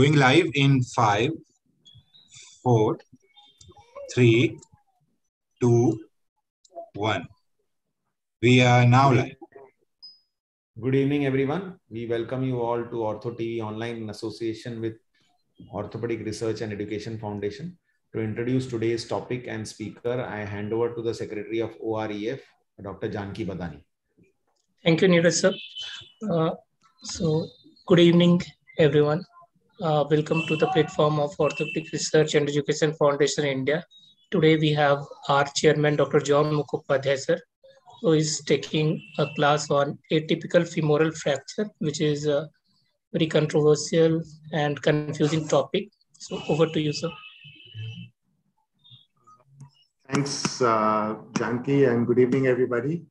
Going live in five, four, three, two, one. We are now live. Good evening, everyone. We welcome you all to Ortho TV online in association with Orthopedic Research and Education Foundation. To introduce today's topic and speaker, I hand over to the Secretary of OREF, Dr. Janki Bhadani. Thank you, Neeraj sir. Uh, so, good evening, everyone. Uh, welcome to the platform of Orthopedic Research and Education Foundation India. Today we have our chairman, Dr. John Mukhopadhaya sir, who is taking a class on atypical femoral fracture, which is a very controversial and confusing topic. So over to you, sir. Thanks, uh, Janki, and good evening, everybody.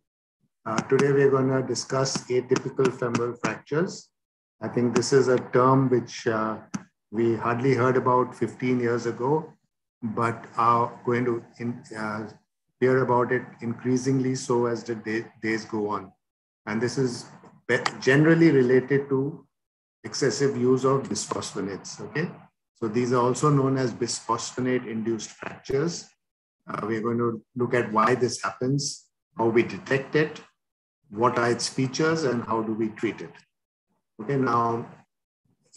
Uh, today we're going to discuss atypical femoral fractures. I think this is a term which uh, we hardly heard about 15 years ago, but are going to in, uh, hear about it increasingly so as the day, days go on. And this is generally related to excessive use of bisphosphonates, okay? So these are also known as bisphosphonate-induced fractures. Uh, we're going to look at why this happens, how we detect it, what are its features, and how do we treat it. Okay, now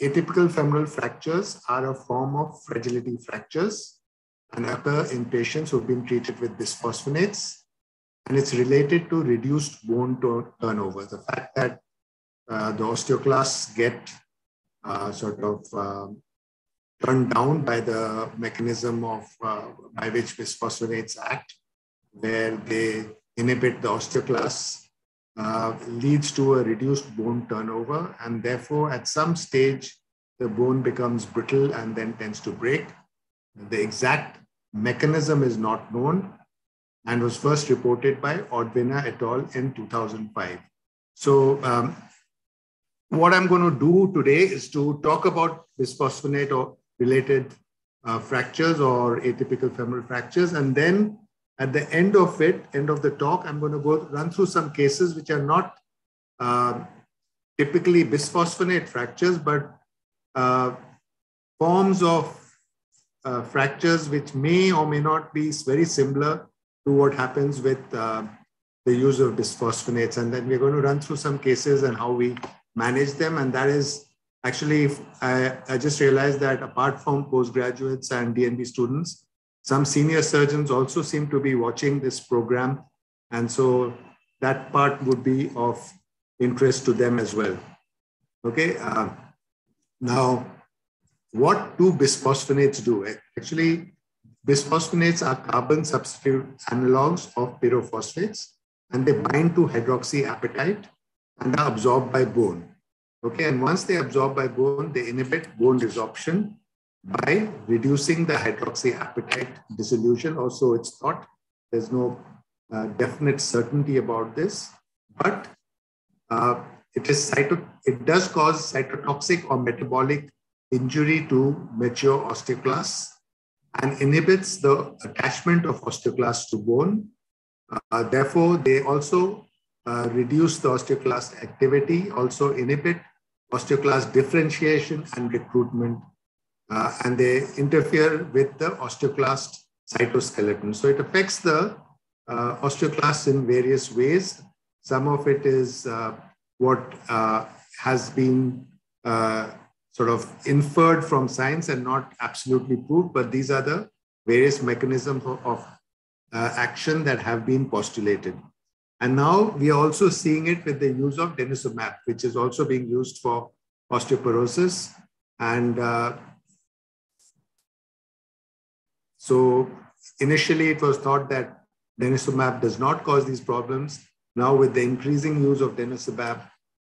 atypical femoral fractures are a form of fragility fractures and occur in patients who've been treated with bisphosphonates. And it's related to reduced bone turnover. The fact that uh, the osteoclasts get uh, sort of uh, turned down by the mechanism of uh, by which bisphosphonates act, where they inhibit the osteoclasts uh, leads to a reduced bone turnover. And therefore, at some stage, the bone becomes brittle and then tends to break. The exact mechanism is not known and was first reported by Odvina et al. in 2005. So, um, what I'm going to do today is to talk about bisphosphonate or related uh, fractures or atypical femoral fractures, and then at the end of it, end of the talk, I'm going to go run through some cases which are not uh, typically bisphosphonate fractures, but uh, forms of uh, fractures which may or may not be very similar to what happens with uh, the use of bisphosphonates. And then we're going to run through some cases and how we manage them. And that is actually, I, I just realized that apart from postgraduates and DNB students, some senior surgeons also seem to be watching this program. And so that part would be of interest to them as well. Okay. Uh, now, what do bisphosphonates do? Actually, bisphosphonates are carbon substitute analogs of pyrophosphates, and they bind to hydroxyapatite and are absorbed by bone. Okay, and once they absorb by bone, they inhibit bone resorption by reducing the hydroxyapatite dissolution. Also, it's thought there's no uh, definite certainty about this, but uh, it is cyto- it does cause cytotoxic or metabolic injury to mature osteoclasts and inhibits the attachment of osteoclasts to bone. Uh, therefore, they also uh, reduce the osteoclast activity, also inhibit osteoclast differentiation and recruitment uh, and they interfere with the osteoclast cytoskeleton. So it affects the uh, osteoclasts in various ways. Some of it is uh, what uh, has been uh, sort of inferred from science and not absolutely proved, but these are the various mechanisms of, of uh, action that have been postulated. And now we are also seeing it with the use of denosumab, which is also being used for osteoporosis. And so initially it was thought that denosumab does not cause these problems. Now with the increasing use of denosumab,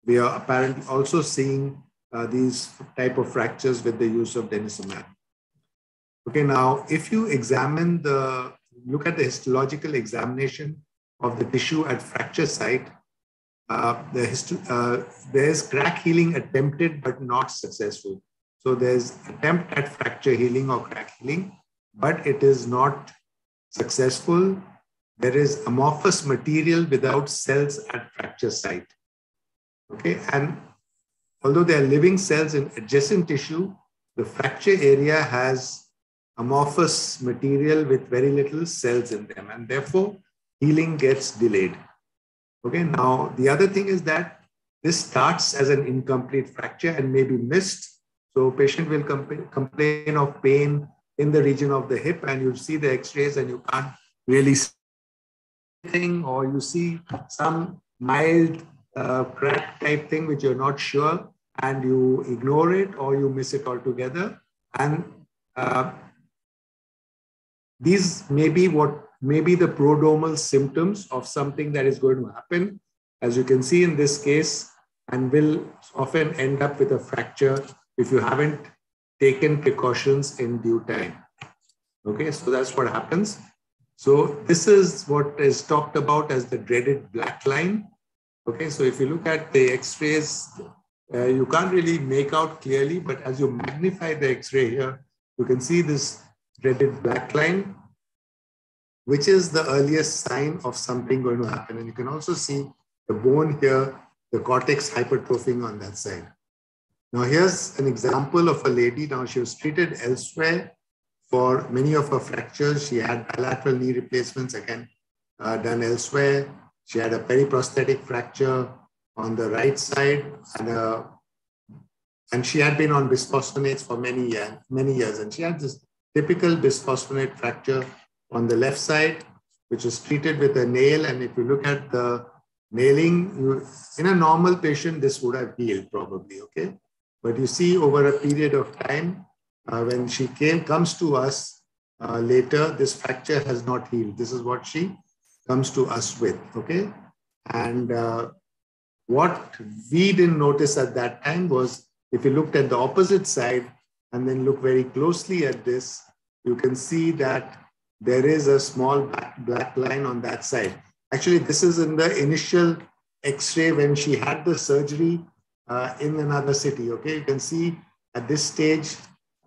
we are apparently also seeing uh, these type of fractures with the use of denosumab. Okay, now if you examine the, look at the histological examination of the tissue at fracture site, uh, the uh, there's crack healing attempted but not successful. So there's attempt at fracture healing or crack healing, but it is not successful. There is amorphous material without cells at fracture site. Okay, and although there are living cells in adjacent tissue, the fracture area has amorphous material with very little cells in them, and therefore healing gets delayed. Okay, now the other thing is that this starts as an incomplete fracture and may be missed. So patient will comp- complain of pain in the region of the hip and you see the x-rays and you can't really see anything or you see some mild uh, crack type thing which you're not sure and you ignore it or you miss it altogether. And uh, these may be what may be the prodromal symptoms of something that is going to happen, as you can see in this case, and will often end up with a fracture if you haven't taken precautions in due time. Okay, so that's what happens. So this is what is talked about as the dreaded black line. Okay, so if you look at the x-rays, uh, you can't really make out clearly, but as you magnify the x-ray here, you can see this dreaded black line, which is the earliest sign of something going to happen. And you can also see the bone here, the cortex hypertrophying on that side. Now here's an example of a lady. Now she was treated elsewhere for many of her fractures. She had bilateral knee replacements again uh, done elsewhere. She had a periprosthetic fracture on the right side and a, and she had been on bisphosphonates for many years, many years. And she had this typical bisphosphonate fracture on the left side, which was treated with a nail. And if you look at the nailing, in a normal patient, this would have healed probably, okay? But you see over a period of time, uh, when she came, comes to us uh, later, this fracture has not healed. This is what she comes to us with, okay? And uh, what we didn't notice at that time was if you looked at the opposite side and then look very closely at this, you can see that there is a small black line on that side. Actually, this is in the initial x-ray when she had the surgery uh, in another city. Okay, you can see at this stage,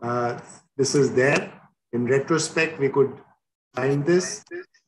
uh, this is there. In retrospect, we could find this.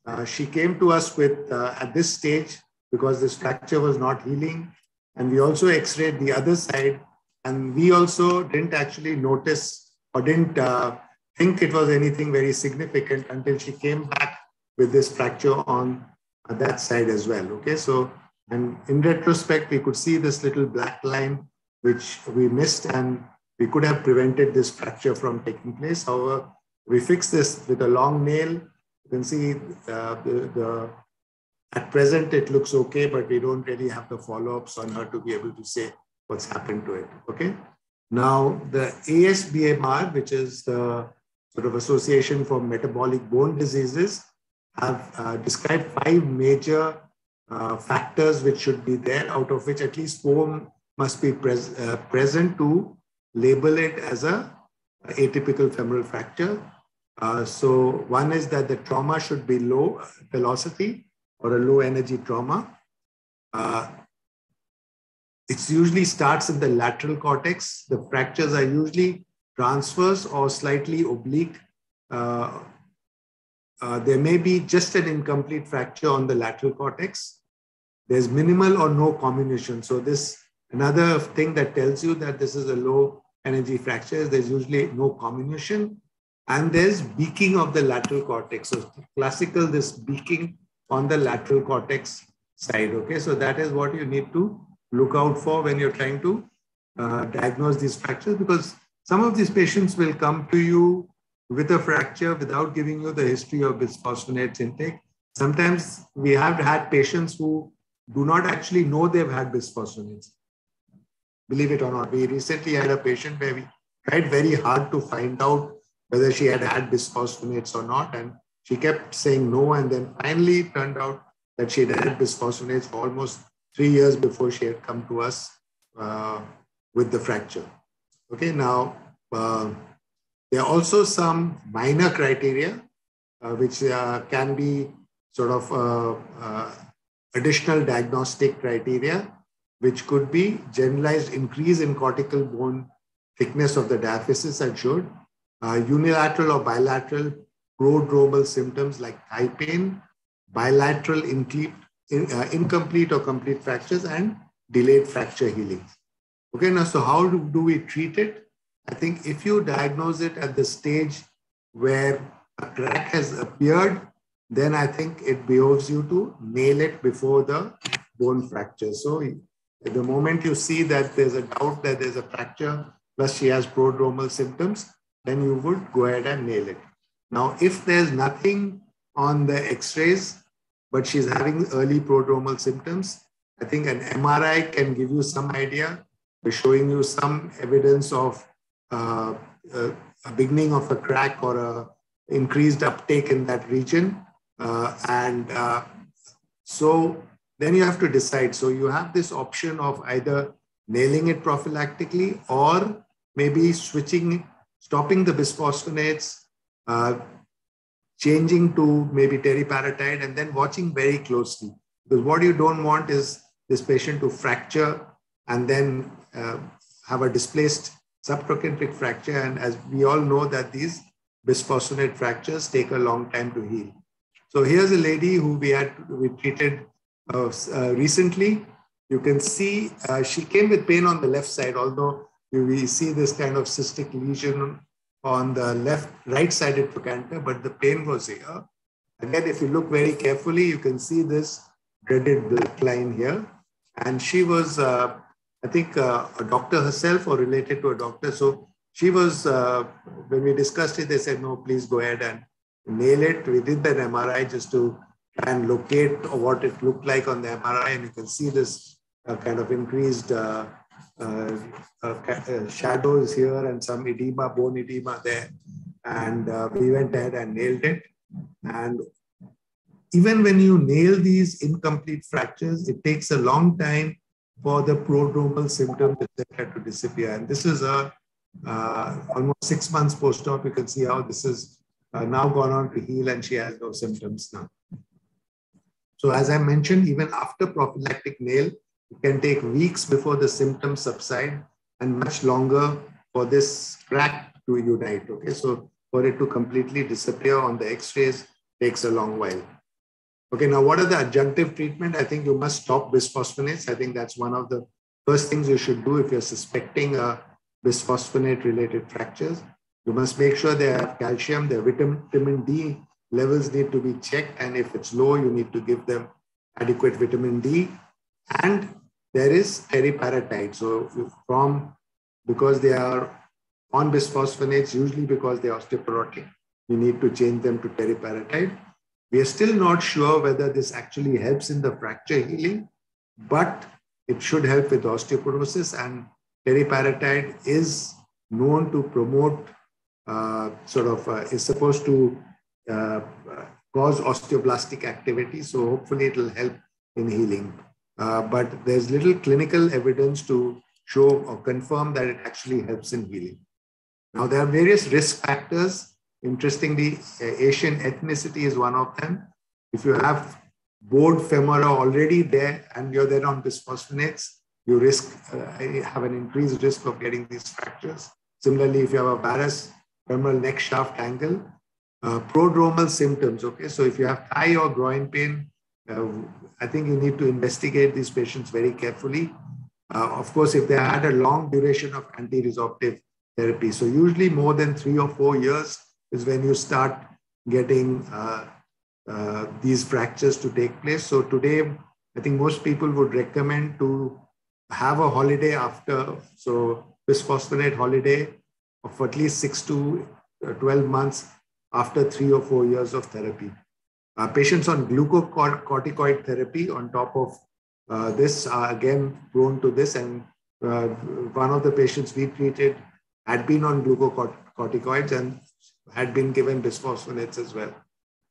Uh, she came to us with, uh, at this stage, because this fracture was not healing. And we also x-rayed the other side. And we also didn't actually notice or didn't uh, think it was anything very significant until she came back with this fracture on that side as well. Okay, so and in retrospect, we could see this little black line which we missed, and we could have prevented this fracture from taking place. However, we fixed this with a long nail. You can see uh, the, the at present it looks okay, but we don't really have the follow-ups on her to be able to say what's happened to it. Okay. Now the ASBMR, which is the sort of Association for Metabolic Bone Diseases, have uh, described five major uh, factors which should be there, out of which at least four must be pres uh, present to label it as a atypical femoral fracture. Uh, so one is that the trauma should be low velocity or a low energy trauma. Uh, it usually starts in the lateral cortex. The fractures are usually transverse or slightly oblique. Uh, uh, there may be just an incomplete fracture on the lateral cortex. There's minimal or no comminution. So this another thing that tells you that this is a low energy fracture is there's usually no comminution and there's beaking of the lateral cortex. So classical, this beaking on the lateral cortex side. Okay, so that is what you need to look out for when you're trying to uh, diagnose these fractures because some of these patients will come to you with a fracture without giving you the history of bisphosphonates intake. Sometimes we have had patients who do not actually know they've had bisphosphonates. Believe it or not, we recently had a patient where we tried very hard to find out whether she had had bisphosphonates or not. And she kept saying no. And then finally it turned out that she had had bisphosphonates for almost three years before she had come to us uh, with the fracture. Okay, now uh, there are also some minor criteria uh, which uh, can be sort of uh, uh, additional diagnostic criteria, which could be generalized increase in cortical bone thickness of the diaphysis and showed unilateral or bilateral prodromal symptoms like thigh pain, bilateral incomplete, uh, incomplete or complete fractures, and delayed fracture healing. Okay, now, so how do, do we treat it? I think if you diagnose it at the stage where a crack has appeared, then I think it behoves you to nail it before the bone fracture. So the moment you see that there's a doubt that there's a fracture, plus she has prodromal symptoms, then you would go ahead and nail it. Now, if there's nothing on the x-rays, but she's having early prodromal symptoms, I think an MRI can give you some idea by showing you some evidence of a, a, beginning of a crack or a increased uptake in that region. Uh, and uh, so then you have to decide. So you have this option of either nailing it prophylactically or maybe switching, stopping the bisphosphonates, uh, changing to maybe teriparatide and then watching very closely. Because what you don't want is this patient to fracture and then uh, have a displaced subtrochanteric fracture. And as we all know that these bisphosphonate fractures take a long time to heal. So here's a lady who we had we treated uh, uh, recently. You can see uh, she came with pain on the left side, although we see this kind of cystic lesion on the left, right-sided trochanter, but the pain was here. Again, if you look very carefully, you can see this dreaded line here. And she was, uh, I think, uh, a doctor herself or related to a doctor. So she was, uh, when we discussed it, they said, no, please go ahead and nail it. We did that MRI just to try and locate what it looked like on the MRI. And you can see this uh, kind of increased uh, uh, uh, shadows here and some edema, bone edema there. And we went ahead and nailed it. And even when you nail these incomplete fractures, it takes a long time for the prodromal symptoms, that had to disappear. And this is a uh, almost six months post-op. You can see how this is uh, now gone on to heal, and she has no symptoms now. So, as I mentioned, even after prophylactic nail, it can take weeks before the symptoms subside and much longer for this crack to unite. Okay, so for it to completely disappear on the x-rays takes a long while. Okay, now what are the adjunctive treatment? I think you must stop bisphosphonates. I think that's one of the first things you should do if you're suspecting a bisphosphonate related fractures. You must make sure they have calcium, their vitamin D levels need to be checked. And if it's low, you need to give them adequate vitamin D. And there is teriparatide. So from, because they are on bisphosphonates, usually because they are osteoporotic, you need to change them to teriparatide. We are still not sure whether this actually helps in the fracture healing, but it should help with osteoporosis and teriparatide is known to promote uh, sort of uh, is supposed to uh, cause osteoblastic activity. So hopefully it will help in healing. Uh, but there's little clinical evidence to show or confirm that it actually helps in healing. Now, there are various risk factors. Interestingly, Asian ethnicity is one of them. If you have bowed femora already there and you're there on bisphosphonates, you risk uh, have an increased risk of getting these fractures. Similarly, if you have a varus femoral neck shaft angle, uh, prodromal symptoms. Okay, so if you have thigh or groin pain, uh, I think you need to investigate these patients very carefully. Uh, of course, if they had a long duration of anti-resorptive therapy, so usually more than three or four years is when you start getting uh, uh, these fractures to take place. So today, I think most people would recommend to have a holiday after, so bisphosphonate holiday of at least six to uh, 12 months after three or four years of therapy. Uh, patients on glucocorticoid therapy on top of uh, this are again prone to this. And uh, one of the patients we treated had been on glucocorticoids and had been given bisphosphonates as well.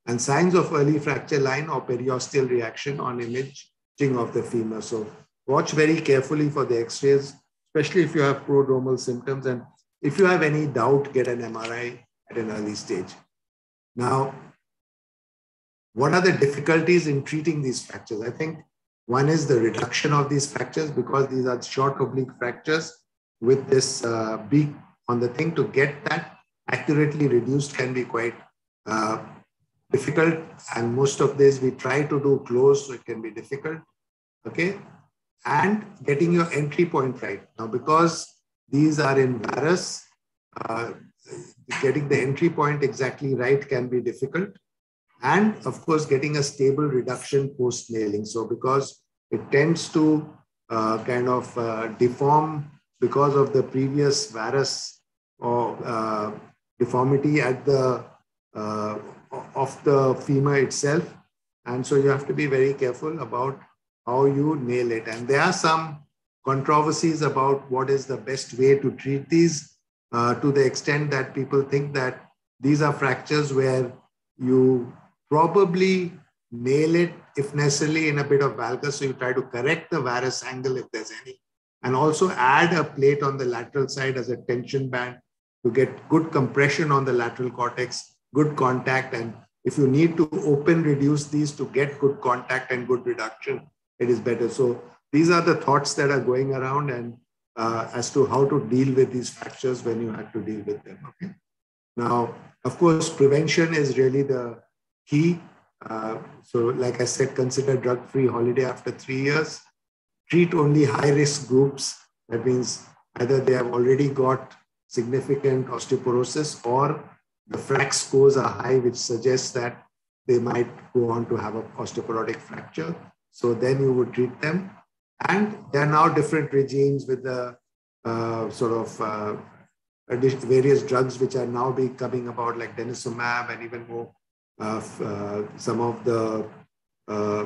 And signs of early fracture line or periosteal reaction on imaging of the femur. So watch very carefully for the x-rays, especially if you have prodromal symptoms. And if you have any doubt, get an MRI at an early stage. Now, what are the difficulties in treating these fractures? I think one is the reduction of these fractures because these are short oblique fractures with this uh, beak on the thing to get that accurately reduced can be quite uh, difficult. And most of this we try to do close, so it can be difficult. Okay. And getting your entry point right. Now, because these are in varus, uh, getting the entry point exactly right can be difficult. And of course, getting a stable reduction post nailing. So because it tends to uh, kind of uh, deform because of the previous varus or uh, deformity at the uh, of the femur itself. And so you have to be very careful about how you nail it. And there are some controversies about what is the best way to treat these uh, to the extent that people think that these are fractures where you probably nail it if necessarily in a bit of valgus. So you try to correct the varus angle if there's any, and also add a plate on the lateral side as a tension band to get good compression on the lateral cortex, good contact. And if you need to open reduce these to get good contact and good reduction, it is better. So these are the thoughts that are going around and uh, as to how to deal with these fractures when you have to deal with them. Okay. Now, of course, prevention is really the key. Uh, so, like I said, consider drug-free holiday after three years. Treat only high-risk groups. That means either they have already got significant osteoporosis or the FRAX scores are high, which suggests that they might go on to have an osteoporotic fracture. So then you would treat them. And there are now different regimes with the uh, sort of uh, various drugs which are now becoming about like denosumab and even more uh, uh some of the uh,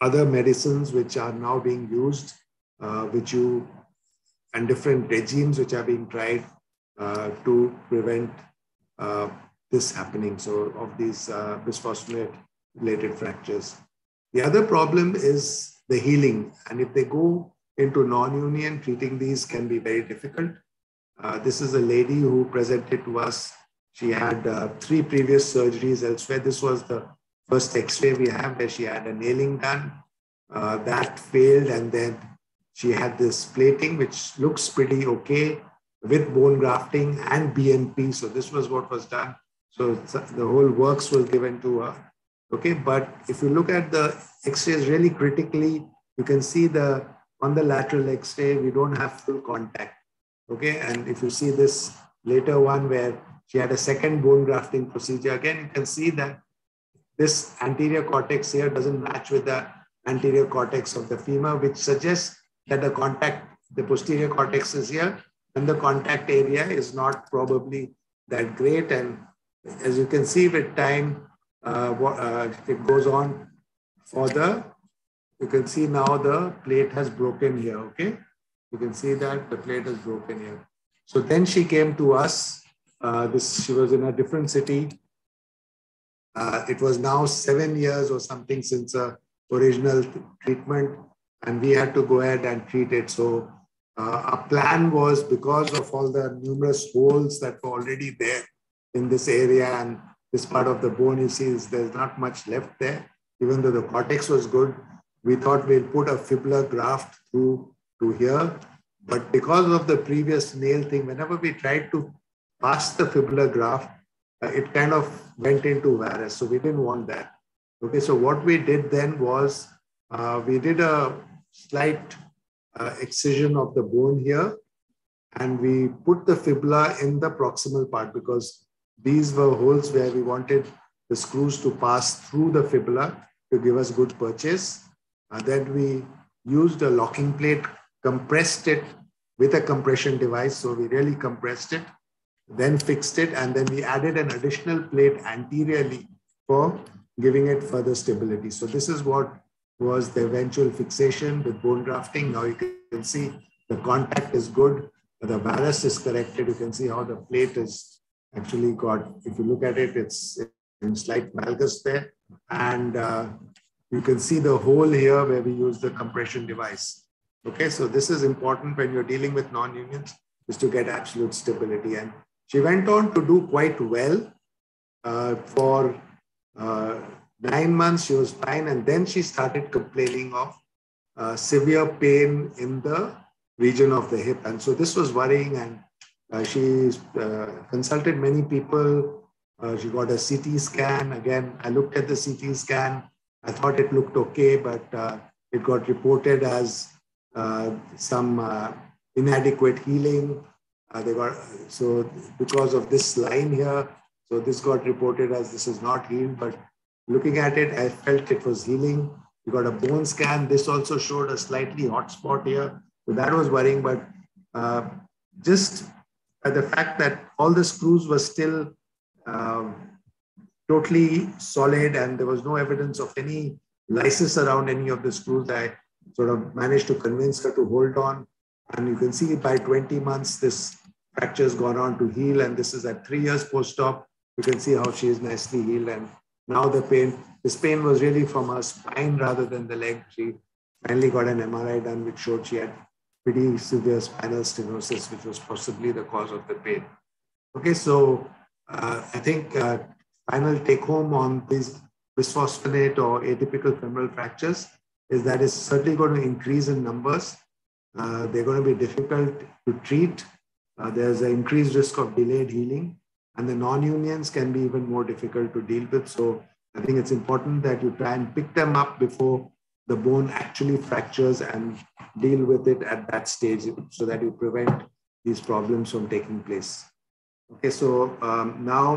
other medicines which are now being used, uh, which you and different regimes which are being tried to prevent this happening. So of these bisphosphonate related fractures. The other problem is the healing. And if they go into non-union, treating these can be very difficult. Uh, this is a lady who presented to us. She had uh, three previous surgeries elsewhere. This was the first x-ray we have where she had a nailing done. Uh, that failed and then she had this plating, which looks pretty okay with bone grafting and BMP. So this was what was done. So the whole works was given to her. Okay, but if you look at the X-rays really critically, you can see the on the lateral X-ray, we don't have full contact. Okay, and if you see this later one where she had a second bone grafting procedure, again, you can see that this anterior cortex here doesn't match with the anterior cortex of the femur, which suggests that the contact, the posterior cortex is here, and the contact area is not probably that great. And as you can see with time, uh, uh, it goes on further. you can see now the plate has broken here, okay? You can see that the plate has broken here. So then she came to us. Uh, this She was in a different city. Uh, it was now seven years or something since the original treatment and we had to go ahead and treat it. So uh, our plan was because of all the numerous holes that were already there in this area and this part of the bone you see is there's not much left there. Even though the cortex was good, we thought we'll put a fibular graft through to here. But because of the previous nail thing, whenever we tried to pass the fibular graft, uh, it kind of went into varus. So we didn't want that. Okay, so what we did then was uh, we did a slight uh, excision of the bone here and we put the fibula in the proximal part because these were holes where we wanted the screws to pass through the fibula to give us good purchase. Uh, then we used a locking plate, compressed it with a compression device. So we really compressed it, then fixed it, and then we added an additional plate anteriorly for giving it further stability. So this is what was the eventual fixation with bone grafting. Now you can see the contact is good, the varus is corrected. You can see how the plate is actually got, if you look at it, it's in slight valgus there. And uh, you can see the hole here where we use the compression device. Okay, so this is important when you're dealing with non-unions is to get absolute stability. And she went on to do quite well uh, for uh, nine months. She was fine. And then she started complaining of uh, severe pain in the region of the hip. And so this was worrying. And uh, she uh, consulted many people. Uh, she got a CT scan. Again, I looked at the CT scan. I thought it looked okay, but it got reported as some inadequate healing. Uh, they got so because of this line here, so this got reported as this is not healed. But looking at it, I felt it was healing. We got a bone scan. This also showed a slightly hot spot here, so that was worrying. But uh, just the fact that all the screws were still um, totally solid and there was no evidence of any lysis around any of the screws. I sort of managed to convince her to hold on. And you can see by 20 months, this fracture has gone on to heal. And this is at three years post-op. You can see how she is nicely healed. And now the pain, this pain was really from her spine rather than the leg. She finally got an MRI done, which showed she had pretty severe spinal stenosis, which was possibly the cause of the pain. Okay, so uh, I think uh, final take home on these bisphosphonate or atypical femoral fractures is that it's certainly going to increase in numbers. Uh, they're going to be difficult to treat. Uh, there's an increased risk of delayed healing, and the non-unions can be even more difficult to deal with. So I think it's important that you try and pick them up before the bone actually fractures and deal with it at that stage so that you prevent these problems from taking place. Okay, so um, now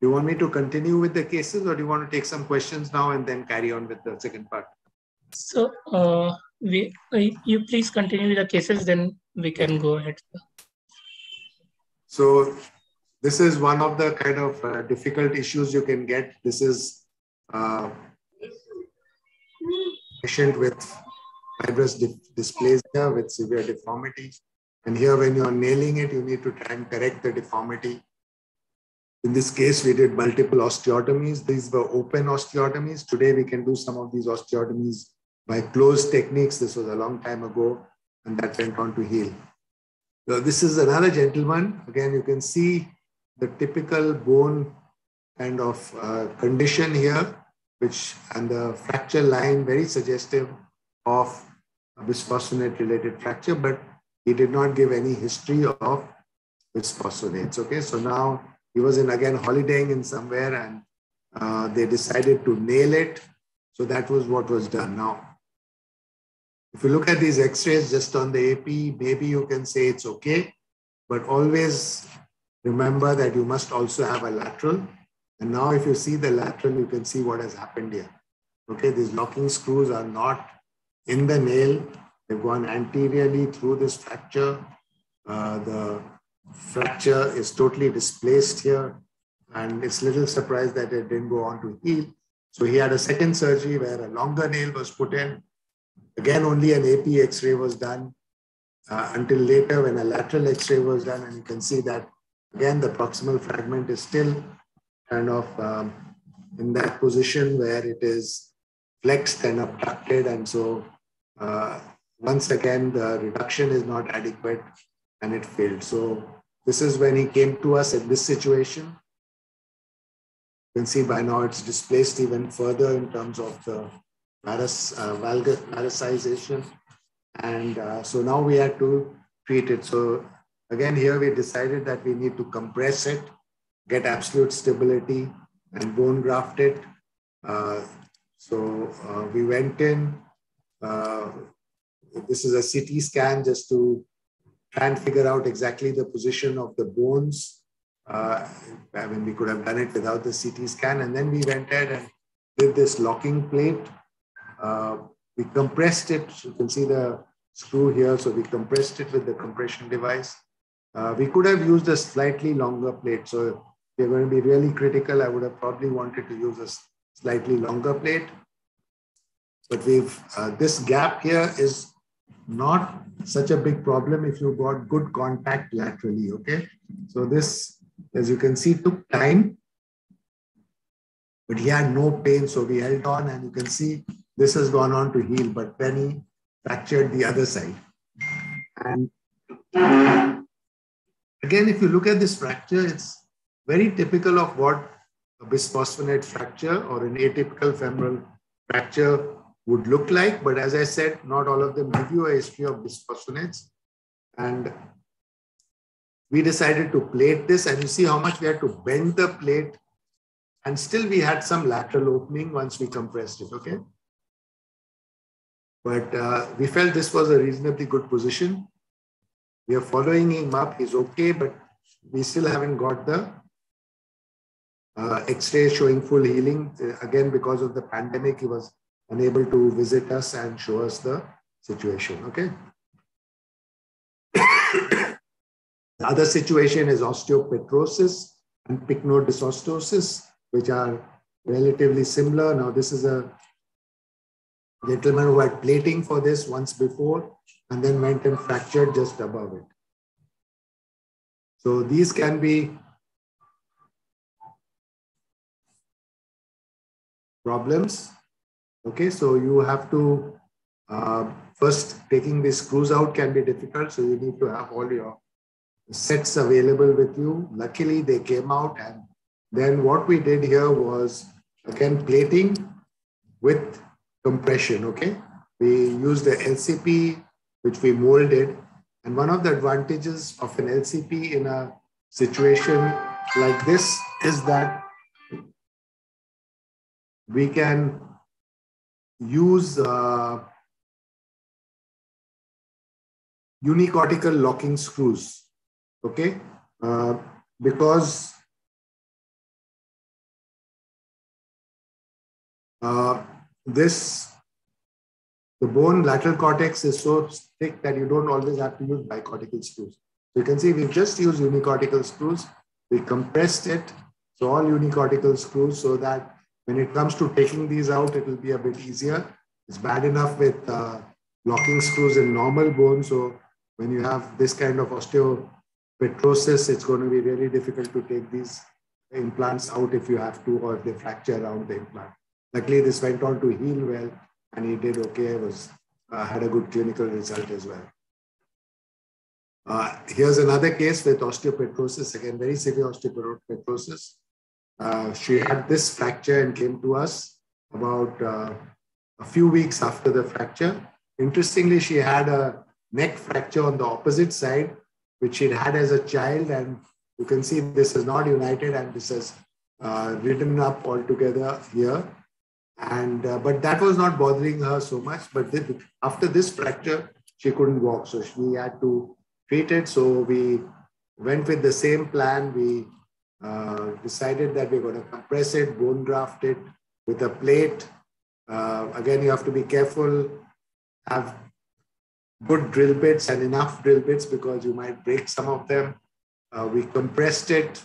do you want me to continue with the cases or do you want to take some questions now and then carry on with the second part? So uh, we, uh, you please continue with the cases, then we can go ahead. So this is one of the kind of uh, difficult issues you can get. This is uh, patient with fibrous dysplasia with severe deformity. And here when you're nailing it, you need to try and correct the deformity in this case, we did multiple osteotomies. These were open osteotomies. Today, we can do some of these osteotomies by closed techniques. This was a long time ago, and that went on to heal. So this is another gentleman. Again, you can see the typical bone kind of uh, condition here, which and the fracture line very suggestive of a bisphosphonate related fracture, but he did not give any history of bisphosphonates. Okay, so now he was in again holidaying in somewhere and uh, they decided to nail it. So that was what was done. Now, if you look at these x-rays just on the AP, maybe you can say it's okay, but always remember that you must also have a lateral. And now if you see the lateral, you can see what has happened here. Okay, these locking screws are not in the nail. They've gone anteriorly through this fracture. Uh, the fracture is totally displaced here. And it's little surprised that it didn't go on to heal. So he had a second surgery where a longer nail was put in. Again, only an AP X-ray was done uh, until later when a lateral X-ray was done. And you can see that, again, the proximal fragment is still kind of um, in that position where it is flexed and abducted. And so uh, once again, the reduction is not adequate and it failed. So this is when he came to us in this situation. You can see by now it's displaced even further in terms of the varus, uh, varicization. And uh, so now we had to treat it. So again, here we decided that we need to compress it, get absolute stability and bone graft it. Uh, so uh, we went in, uh, this is a CT scan just to try and figure out exactly the position of the bones. Uh, I mean, we could have done it without the CT scan. And then we went ahead and did this locking plate. Uh, we compressed it. You can see the screw here. So we compressed it with the compression device. Uh, we could have used a slightly longer plate. So if you're going to be really critical, I would have probably wanted to use a slightly longer plate. But we've, uh, this gap here is not such a big problem if you got good contact laterally, okay? So this, as you can see, took time, but he had no pain, so we held on and you can see this has gone on to heal, but then he fractured the other side. And again, if you look at this fracture, it's very typical of what a bisphosphonate fracture or an atypical femoral fracture would look like. But as I said, not all of them give you a history of bisphosphonates. And we decided to plate this and you see how much we had to bend the plate and still we had some lateral opening once we compressed it, okay? But uh, we felt this was a reasonably good position. We are following him up. He's okay, but we still haven't got the uh, X-ray showing full healing. Again, because of the pandemic, he was unable to visit us and show us the situation. Okay. the other situation is osteopetrosis and pycnodysostosis, which are relatively similar. Now, this is a gentleman who had plating for this once before and then went and fractured just above it. So these can be problems. Okay, so you have to uh, first taking these screws out can be difficult. So you need to have all your sets available with you. Luckily, they came out. And then what we did here was again plating with compression. Okay, we use the LCP, which we molded. And one of the advantages of an LCP in a situation like this is that we can use uh, unicortical locking screws, okay? Uh, because uh, this, the bone lateral cortex is so thick that you don't always have to use bicortical screws. So you can see we've just used unicortical screws. We compressed it, so all unicortical screws so that when it comes to taking these out, it will be a bit easier. It's bad enough with uh, locking screws in normal bone. So when you have this kind of osteopetrosis, it's going to be very difficult to take these implants out if you have to, or if they fracture around the implant. Luckily, this went on to heal well, and he did okay. Was uh, had a good clinical result as well. Uh, here's another case with osteopetrosis, again, very severe osteopetrosis. Uh, she had this fracture and came to us about uh, a few weeks after the fracture. Interestingly, she had a neck fracture on the opposite side, which she'd had as a child. And you can see this is not united and this is uh, ridden up altogether here. And uh, but that was not bothering her so much. But after this fracture, she couldn't walk, so we had to treat it. So we went with the same plan. We uh, decided that we're going to compress it, bone graft it with a plate. Uh, again, you have to be careful, have good drill bits and enough drill bits because you might break some of them. Uh, we compressed it.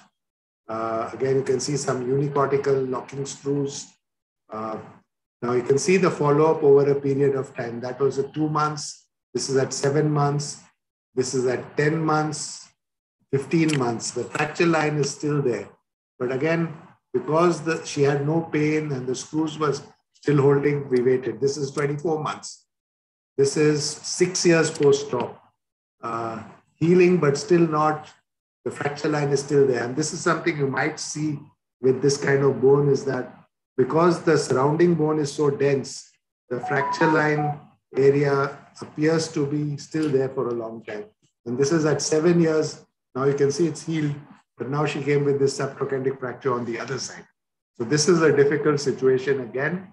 Uh, again, you can see some unicortical locking screws. Uh, now you can see the follow-up over a period of time. That was at two months. This is at seven months. This is at 10 months. 15 months. The fracture line is still there. But again, because the, she had no pain and the screws was still holding, we waited. This is 24 months. This is six years post-op. Uh, healing, but still not, the fracture line is still there. And this is something you might see with this kind of bone is that because the surrounding bone is so dense, the fracture line area appears to be still there for a long time. And this is at seven years now you can see it's healed, but now she came with this subtrochanteric fracture on the other side. So this is a difficult situation again.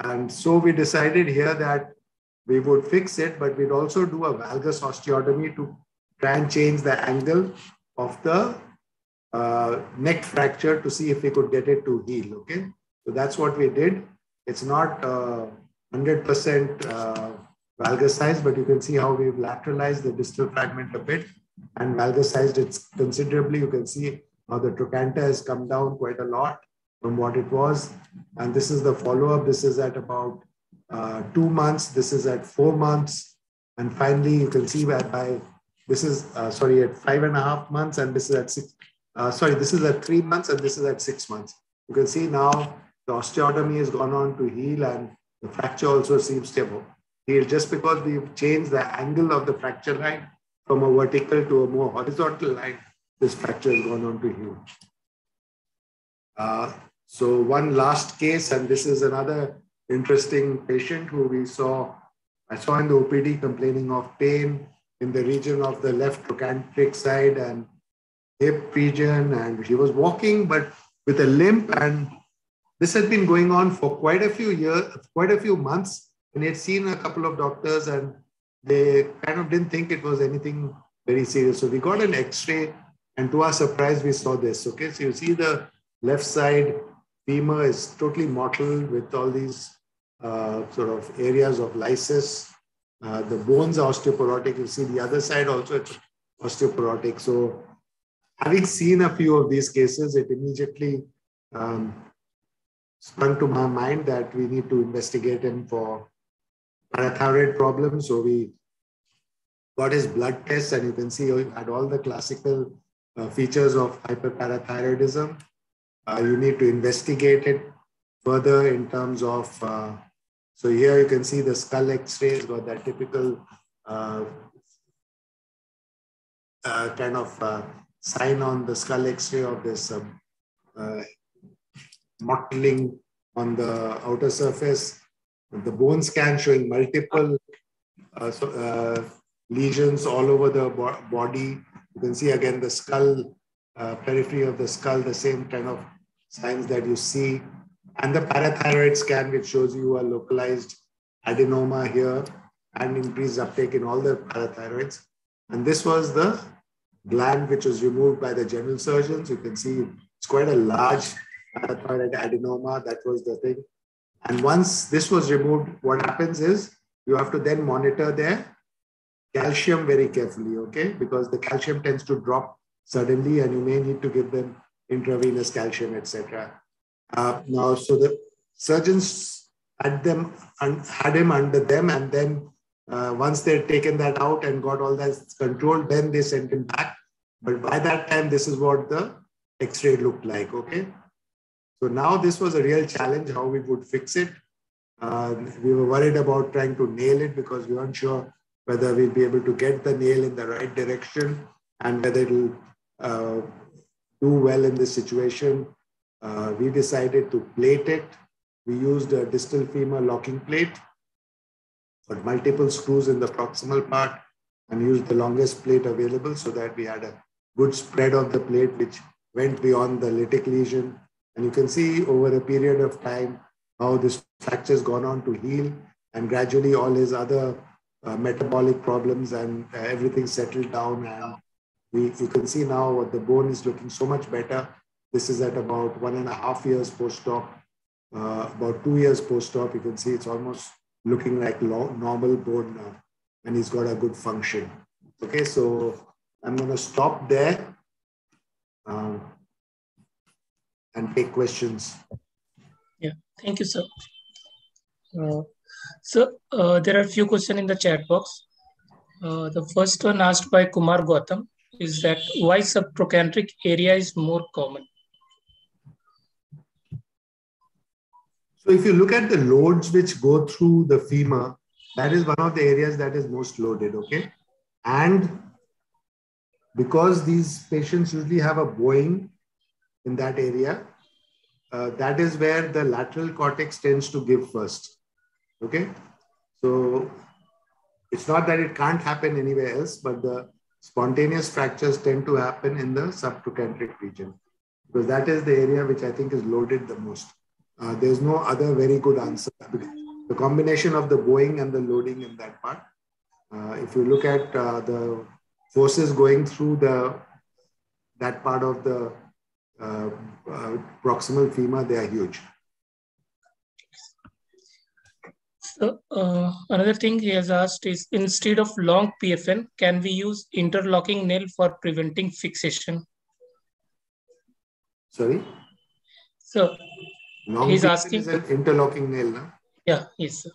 And so we decided here that we would fix it, but we'd also do a valgus osteotomy to try and change the angle of the uh, neck fracture to see if we could get it to heal. Okay, so that's what we did. It's not 100% uh, uh, valgus size, but you can see how we've lateralized the distal fragment a bit and valgus it considerably. You can see how the trochanter has come down quite a lot from what it was. And this is the follow-up. This is at about uh, two months. This is at four months. And finally, you can see that by, this is, uh, sorry, at five and a half months, and this is at six, uh, sorry, this is at three months, and this is at six months. You can see now the osteotomy has gone on to heal, and the fracture also seems to heal just because we've changed the angle of the fracture line from a vertical to a more horizontal line, this fracture has gone on to heal. Uh, so one last case, and this is another interesting patient who we saw, I saw in the OPD complaining of pain in the region of the left trochanteric side and hip region. And he was walking, but with a limp. And this had been going on for quite a few years, quite a few months. And he had seen a couple of doctors and they kind of didn't think it was anything very serious. So we got an X-ray, and to our surprise, we saw this. Okay, so you see the left side femur is totally mottled with all these uh, sort of areas of lysis. Uh, the bones are osteoporotic. You see the other side also osteoporotic. So having seen a few of these cases, it immediately um, sprung to my mind that we need to investigate him for parathyroid problems. So we got his blood tests, and you can see he had all the classical uh, features of hyperparathyroidism. Uh, you need to investigate it further in terms of, uh, so here you can see the skull x-rays got that typical uh, uh, kind of uh, sign on the skull x-ray of this um, mottling on the outer surface. The bone scan showing multiple so, lesions all over the bo body. You can see again the skull, uh, periphery of the skull, the same kind of signs that you see. And the parathyroid scan, which shows you a localized adenoma here and increased uptake in all the parathyroids. And this was the gland which was removed by the general surgeons. You can see it's quite a large parathyroid adenoma. That was the thing. And once this was removed, what happens is you have to then monitor their calcium very carefully, okay? Because the calcium tends to drop suddenly and you may need to give them intravenous calcium, etc. Uh, now, so the surgeons had them had him under them, and then uh, once they'd taken that out and got all that controlled, then they sent him back. But by that time, this is what the X-ray looked like. Okay, so now this was a real challenge how we would fix it. Uh, we were worried about trying to nail it because we weren't sure whether we'd be able to get the nail in the right direction and whether it'll uh, do well in this situation. Uh, we decided to plate it. We used a distal femur locking plate, but multiple screws in the proximal part and used the longest plate available so that we had a good spread of the plate, which went beyond the lytic lesion. And you can see over a period of time how this fracture has gone on to heal and gradually all his other uh, metabolic problems and uh, everything settled down. And we, you can see now what the bone is looking so much better. This is at about one and a half years post-op, uh, about two years post-op. You can see it's almost looking like normal bone now, and he's got a good function. Okay, so I'm going to stop there um, and take questions. Yeah, thank you, sir. Uh, so uh, there are a few questions in the chat box. Uh, the first one asked by Kumar Gautam is that why subtrochanteric area is more common? So if you look at the loads which go through the femur, that is one of the areas that is most loaded, okay? And because these patients usually have a bowing in that area, uh, that is where the lateral cortex tends to give first. Okay. So it's not that it can't happen anywhere else, but the spontaneous fractures tend to happen in the subtrochanteric region because that is the area which I think is loaded the most. Uh, there's no other very good answer. The combination of the bowing and the loading in that part. Uh, if you look at uh, the forces going through the that part of the uh, uh, proximal femur, they are huge. So uh, another thing he has asked is instead of long PFN, can we use interlocking nail for preventing fixation? Sorry? So long he's asking. Is an interlocking nail, no? Yeah, yes. Sir.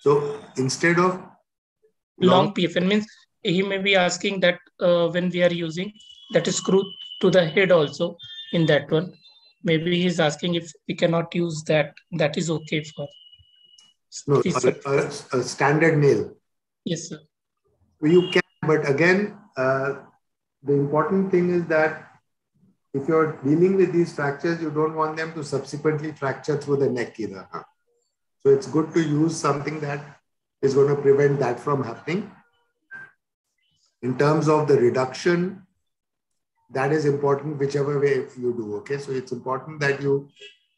So instead of long, long PFN means he may be asking that uh, when we are using that is screw to the head also in that one. Maybe he's asking if we cannot use that. That is okay for no, a, a, a, standard nail. Yes, sir. You can, but again, uh, the important thing is that if you're dealing with these fractures, you don't want them to subsequently fracture through the neck either. Huh? So it's good to use something that is going to prevent that from happening. In terms of the reduction, that is important whichever way you do. Okay, so it's important that you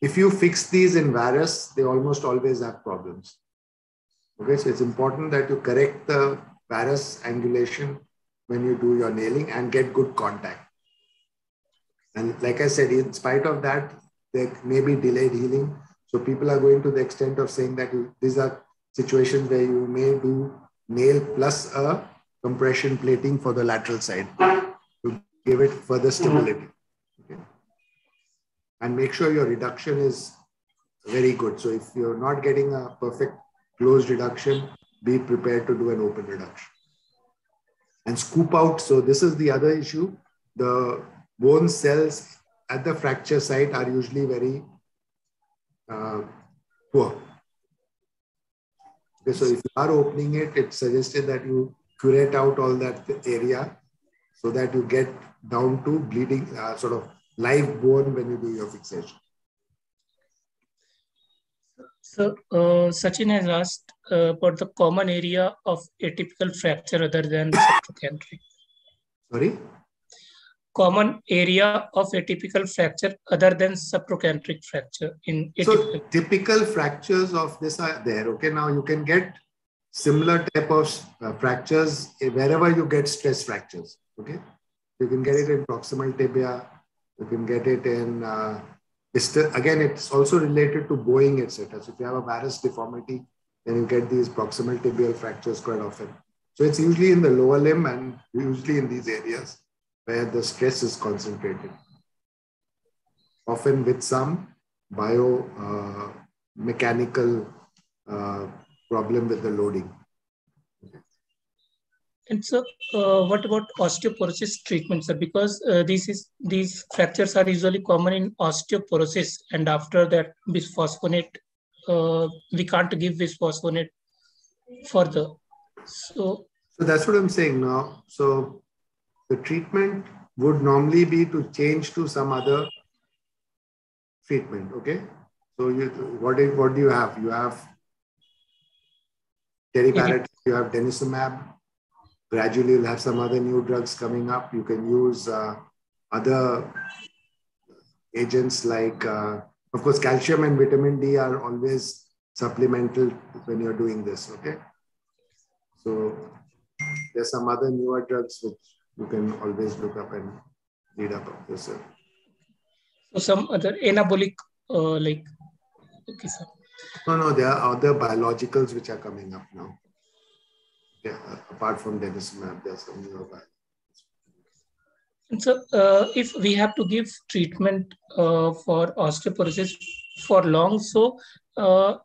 if you fix these in varus, they almost always have problems. Okay, so it's important that you correct the varus angulation when you do your nailing and get good contact. And like I said, in spite of that, there may be delayed healing. So people are going to the extent of saying that you, these are situations where you may do nail plus a compression plating for the lateral side give it further stability. Okay. And make sure your reduction is very good. So if you're not getting a perfect closed reduction, be prepared to do an open reduction. And scoop out. So this is the other issue. The bone cells at the fracture site are usually very uh, poor. Okay, so if you are opening it, it's suggested that you curette out all that area so that you get down to bleeding, uh, sort of live bone when you do your fixation. So, uh, Sachin has asked uh, about the common area of atypical fracture other than subtrochanteric. Sorry? Common area of atypical fracture other than subtrochanteric fracture in atypical. So, typical fractures of this are there. Okay, now you can get similar type of uh, fractures wherever you get stress fractures. Okay, you can get it in proximal tibia, you can get it in uh, still, again, it's also related to bowing, etc. So if you have a varus deformity, then you get these proximal tibial fractures quite often. So it's usually in the lower limb and usually in these areas where the stress is concentrated. Often with some bio uh, mechanical uh, problem with the loading. And so, uh, what about osteoporosis treatment, sir? Because uh, these is these fractures are usually common in osteoporosis, and after that, bisphosphonate, uh, we can't give bisphosphonate further. So, so that's what I'm saying now. So, the treatment would normally be to change to some other treatment. Okay. So, you what do, what do you have? You have teriparatide, you have denosumab Gradually, you'll have some other new drugs coming up. You can use uh, other agents like, uh, of course, calcium and vitamin D are always supplemental when you're doing this, okay? So there's some other newer drugs which you can always look up and read up yourself. So some other anabolic, uh, like, okay, sir. No, no, there are other biologicals which are coming up now yeah, apart from denosumab, there's some neurobiology. And so, uh, if we have to give treatment uh, for osteoporosis for long, so uh,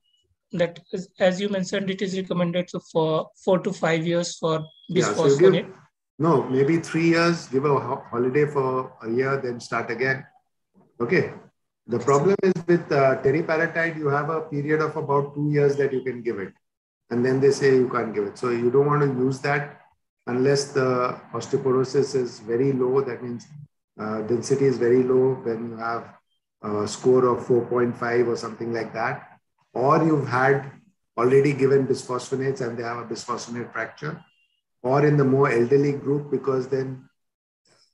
that is, as you mentioned, it is recommended so for four to five years for bisphosphonate. Yeah, so no, maybe three years. Give a ho holiday for a year, then start again. Okay. The problem is with uh, teriparatide, you have a period of about two years that you can give it and then they say you can't give it. So you don't want to use that unless the osteoporosis is very low. That means uh, density is very low when you have a score of 4.5 or something like that, or you've had already given bisphosphonates and they have a bisphosphonate fracture, or in the more elderly group, because then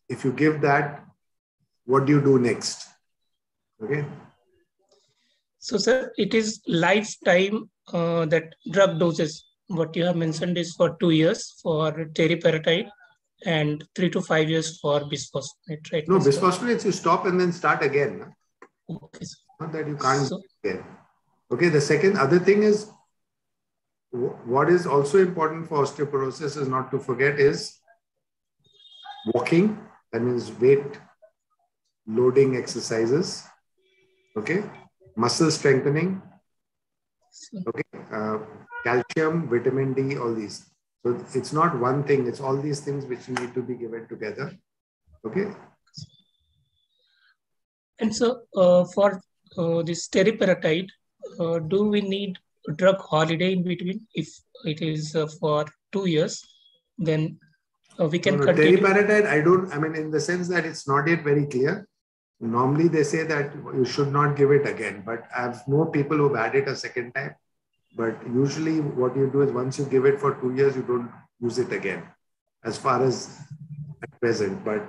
if you give that, what do you do next? Okay. So, sir, it is lifetime uh, that drug doses. What you have mentioned is for two years for teriparatide and three to five years for bisphosphonate, right? No, bisphosphonates you stop and then start again. Okay. Sir. Not that you can't so, again. Okay. The second other thing is what is also important for osteoporosis is not to forget is walking. That means weight loading exercises. Okay muscle strengthening, okay, uh, calcium, vitamin D, all these. So it's not one thing, it's all these things which need to be given together. Okay. And so uh, for uh, this teriparatide, uh, do we need drug holiday in between? If it is uh, for two years, then uh, we can no, no, continue. Teriparatide, I don't, I mean, in the sense that it's not yet very clear. Normally, they say that you should not give it again, but I've known people who've had it a second time. But usually, what you do is once you give it for two years, you don't use it again, as far as at present. But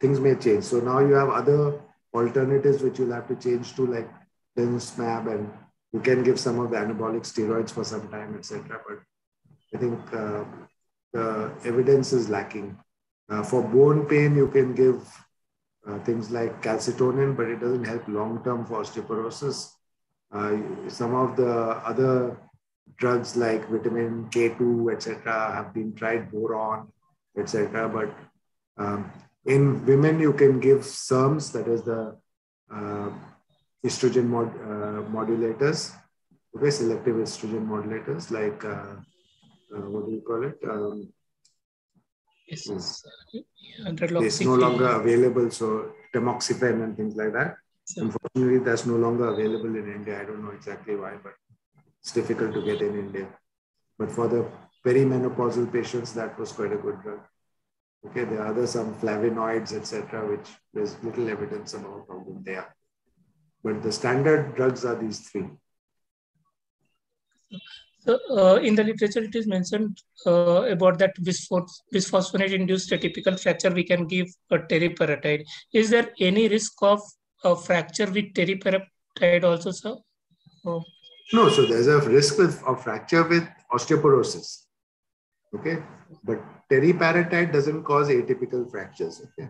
things may change. So now you have other alternatives which you'll have to change to, like denosumab, and you can give some of the anabolic steroids for some time, etc. But I think uh, the evidence is lacking. Uh, for bone pain, you can give uh, things like calcitonin, but it doesn't help long term for osteoporosis. Uh, some of the other drugs like vitamin K2, etc., have been tried, boron, etc. But um, in women, you can give SERMs, that is the uh, estrogen mod, uh, modulators, okay, selective estrogen modulators like uh, what do you call it? Um, Hmm. yes. Yeah, it's no longer available. So tamoxifen and things like that. So- Unfortunately, that's no longer available in India. I don't know exactly why, but it's difficult to get in India. But for the perimenopausal patients, that was quite a good drug. Okay, there are other some flavonoids, etc., which there's little evidence about how good they are. But the standard drugs are these three. So, uh, in the literature, it is mentioned uh, about that bisphosphonate-induced atypical fracture. We can give a teriparatide. Is there any risk of a fracture with teriparatide also, sir? Oh, No, so there's a risk with, of fracture with osteoporosis. Okay, but teriparatide doesn't cause atypical fractures. Okay,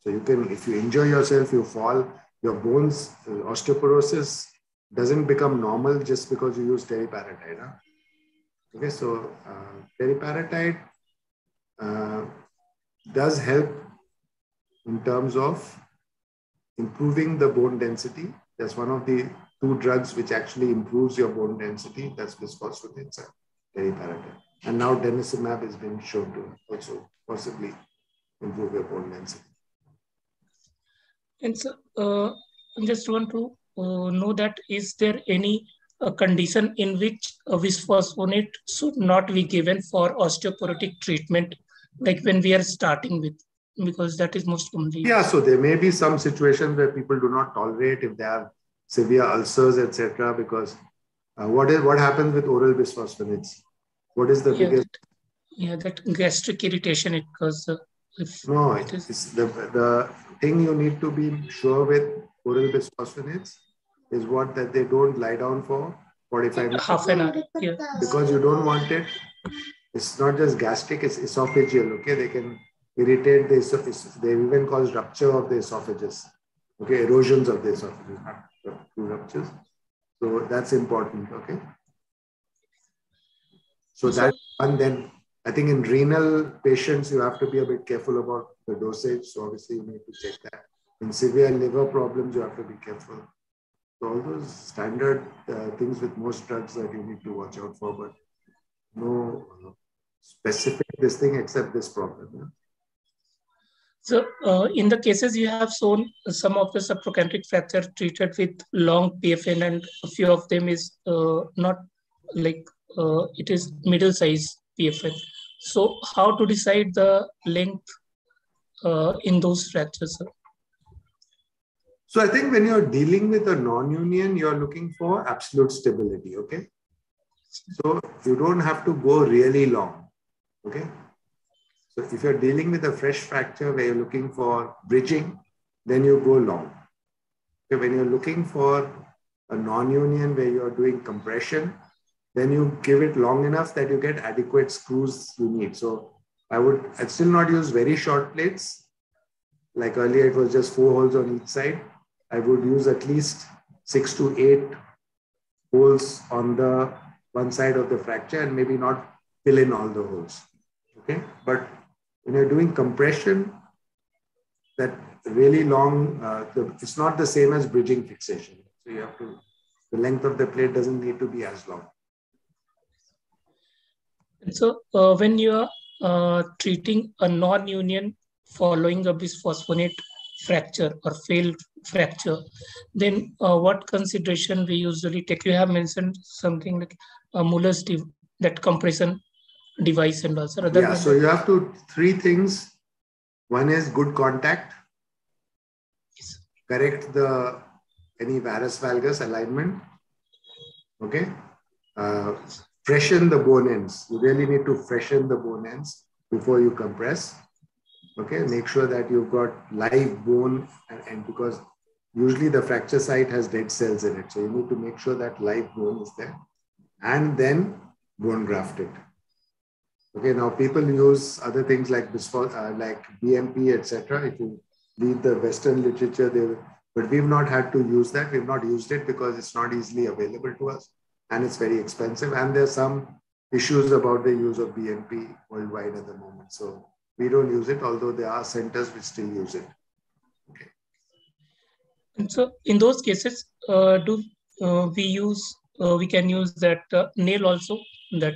so you can, if you injure yourself, you fall, your bones, uh, osteoporosis doesn't become normal just because you use teriparatide. Huh? Okay, so uh, teriparatide uh, does help in terms of improving the bone density. That's one of the two drugs which actually improves your bone density. That's bisphosphonates and teriparatide. And now denosumab has been shown to also possibly improve your bone density. And so, uh, just want to know that is there any uh, condition in which a bisphosphonate should not be given for osteoporotic treatment, like when we are starting with, because that is most commonly. Yeah, so there may be some situations where people do not tolerate if they have severe ulcers, etc. Because uh, what is what happens with oral bisphosphonates? What is the yeah, biggest? that, yeah, that gastric irritation it causes. Uh, if No, it is- the the thing you need to be sure with oral bisphosphonates is what that they don't lie down for 45 minutes half an hour. Yeah. because you don't want it. It's not just gastric; it's esophageal. Okay, they can irritate the esophagus. They even cause rupture of the esophagus. Okay, erosions of the esophagus, ruptures. So that's important. Okay. So So- that and then I think in renal patients you have to be a bit careful about the dosage. So obviously you need to check that. In severe liver problems you have to be careful. So all those standard uh, things with most drugs that you need to watch out for, but no uh, specific this thing except this problem. yeah. So, uh, in the cases you have shown some of the subtrochanteric fracture treated with long PFN, and a few of them is uh, not like uh, it is middle size PFN. So, how to decide the length uh, in those fractures? sir? So I think when you're dealing with a non-union, you're looking for absolute stability. Okay. So you don't have to go really long. Okay. So if you're dealing with a fresh fracture where you're looking for bridging, then you go long. Okay, when you're looking for a non-union where you're doing compression, then you give it long enough that you get adequate screws you need. So I would I'd still not use very short plates. Like earlier, it was just four holes on each side. I would use at least six to eight holes on the one side of the fracture and maybe not fill in all the holes. Okay, but when you're doing compression, that really long, uh, the, it's not the same as bridging fixation. So you have to, the length of the plate doesn't need to be as long. So, uh, when you are uh, treating a non-union following a bisphosphonate fracture or failed fracture, then uh, what consideration we usually take? You have mentioned something like a Muller's that compression device and also other Yeah, so you have to, three things. One is good contact, Yes. correct the any varus valgus alignment. Okay. Uh, freshen the bone ends. You really need to freshen the bone ends before you compress. Okay. Make sure that you've got live bone, and, and because usually the fracture site has dead cells in it. So you need to make sure that live bone is there. And then bone grafted. Okay, now people use other things like uh, like BMP, etc. If you read the Western literature, they but we've not had to use that. We've not used it because it's not easily available to us and it's very expensive. And there's some issues about the use of BMP worldwide at the moment. So we don't use it, although there are centers which still use it. And so in those cases, uh, do uh, we use, uh, we can use that uh, nail also, that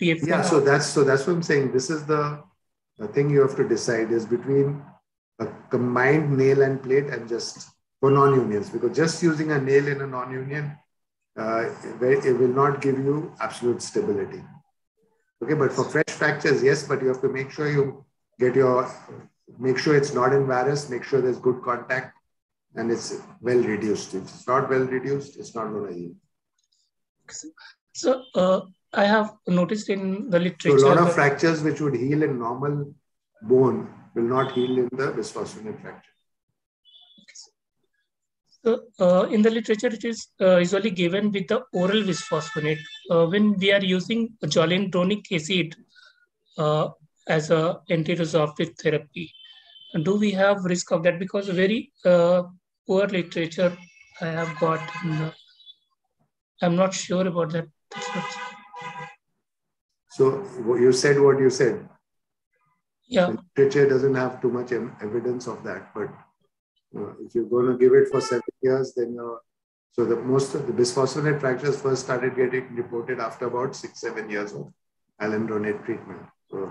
PF? Yeah, so that's, so that's what I'm saying. This is the, the thing you have to decide is between a combined nail and plate and just for non-unions because just using a nail in a non-union uh, it will not give you absolute stability okay but for fresh fractures yes but you have to make sure you get your make sure it's not in varus make sure there's good contact and it's well reduced if it's not well reduced it's not going to heal so uh, i have noticed in the literature so a lot of fractures which would heal in normal bone will not heal in the bisphosphonate fracture. So, uh, in the literature, it is uh, usually given with the oral bisphosphonate. Uh, when we are using zoledronic acid uh, as a anti-resorptive therapy, do we have risk of that? Because very uh, poor literature I have got. The, I'm not sure about that. So you said what you said. Yeah. The literature doesn't have too much evidence of that, but uh, if you're going to give it for seven years, then you're so the most of the bisphosphonate fractures first started getting reported after about six, seven years of alendronate treatment. So,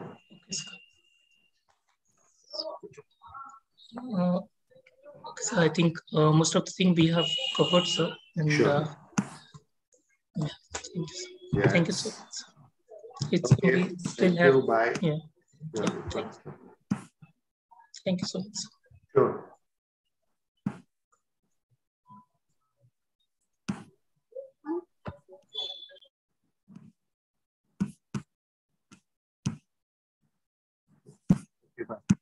uh, Okay, so I think uh, most of the thing we have covered, sir. And, sure. Uh, yeah, thank you, sir. Yes. Thank you, sir. It's okay. we still thank have. You, bye. Yeah. yeah. thank you so much. Sure. Okay, bye.